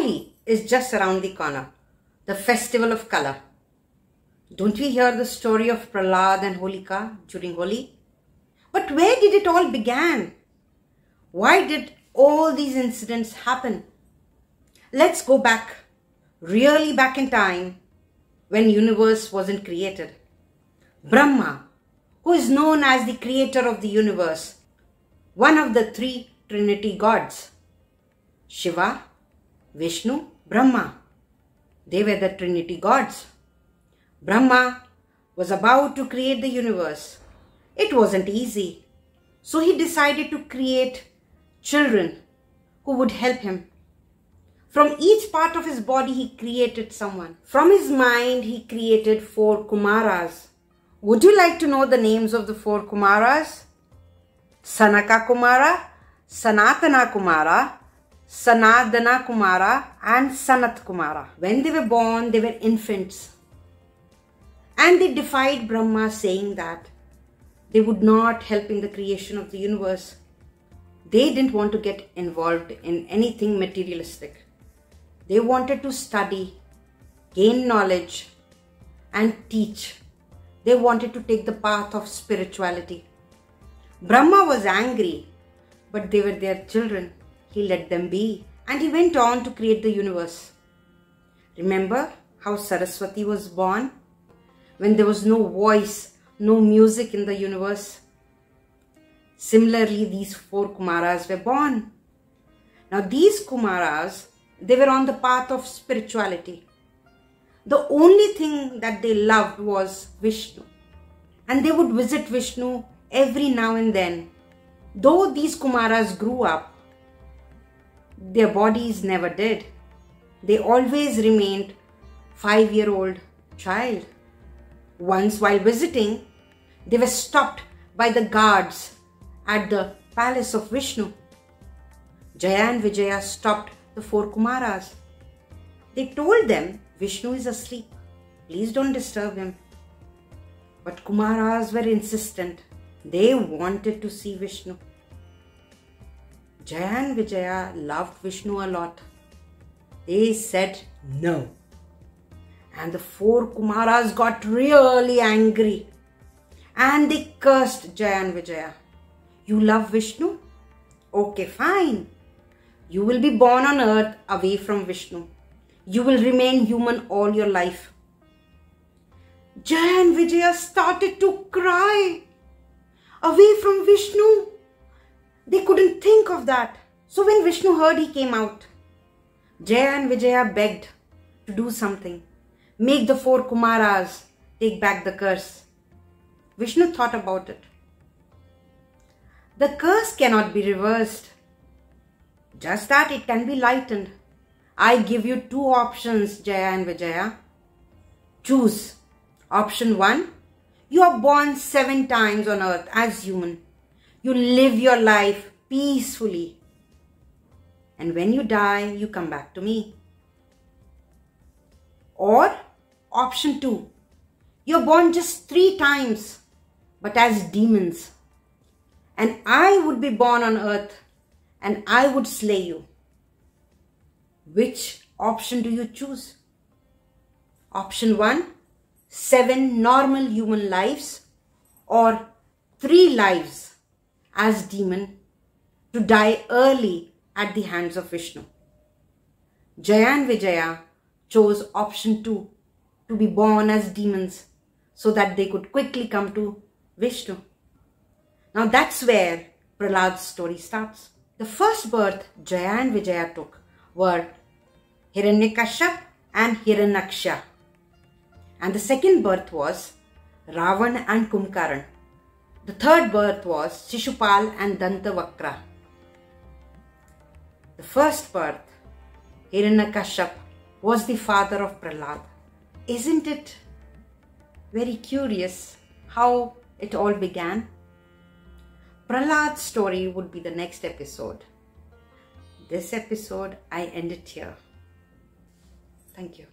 Holi is just around the corner, the festival of color. Don't we hear the story of Prahlad and Holika during Holi? But where did it all begin? Why did all these incidents happen? Let's go back, really back in time when universe wasn't created. Brahma, who is known as the creator of the universe, one of the three trinity gods. Shiva, Vishnu, Brahma. They were the trinity gods. Brahma was about to create the universe. It wasn't easy. So he decided to create children who would help him. From each part of his body, he created someone. From his mind, he created four Kumaras. Would you like to know the names of the four Kumaras? Sanaka Kumara, Sanatana Kumara, Sanadana Kumara, and Sanat Kumara. When they were born, they were infants. And they defied Brahma, saying that they would not help in the creation of the universe. They didn't want to get involved in anything materialistic. They wanted to study, gain knowledge, and teach. They wanted to take the path of spirituality. Brahma was angry, but they were their children. He let them be, and he went on to create the universe. Remember how Saraswati was born? When there was no voice, no music in the universe. Similarly, these four Kumaras were born. Now, these Kumaras, they were on the path of spirituality. The only thing that they loved was Vishnu. And they would visit Vishnu every now and then. Though these Kumaras grew up, their bodies never did. They always remained five year old child. Once while visiting, they were stopped by the guards at the palace of Vishnu. Jaya and Vijaya stopped the four Kumaras. They told them Vishnu is asleep. Please don't disturb him. But Kumaras were insistent. They wanted to see Vishnu. Jaya and Vijaya loved Vishnu a lot. They said no. And the four Kumaras got really angry and they cursed Jaya and Vijaya. You love Vishnu? Okay, fine. You will be born on earth away from Vishnu. You will remain human all your life. Jaya and Vijaya started to cry. Away from Vishnu. They couldn't think of that. So when Vishnu heard, he came out. Jaya and Vijaya begged to do something. Make the four Kumaras take back the curse. Vishnu thought about it. The curse cannot be reversed. Just that it can be lightened. I give you two options, Jaya and Vijaya. Choose. Option 1. You are born seven times on earth as human. You live your life peacefully. And when you die, you come back to me. Or option 2. You're born just three times, but as demons and I would be born on earth and I would slay you. Which option do you choose? Option 1 seven normal human lives or three lives as demon to die early at the hands of Vishnu. Jaya and Vijaya chose option 2 to be born as demons so that they could quickly come to Vishnu. Now that's where Prahlad's story starts. The first birth Jaya and Vijaya took were Hiranyakashyap and Hiranyaksha. And the second birth was Ravan and Kumbhakaran. The third birth was Shishupal and Dantavakra. The first birth, Hiranyakashyap, was the father of Prahlad. Isn't it very curious how it all began? Prahlad's story would be the next episode. This episode, I end it here. Thank you.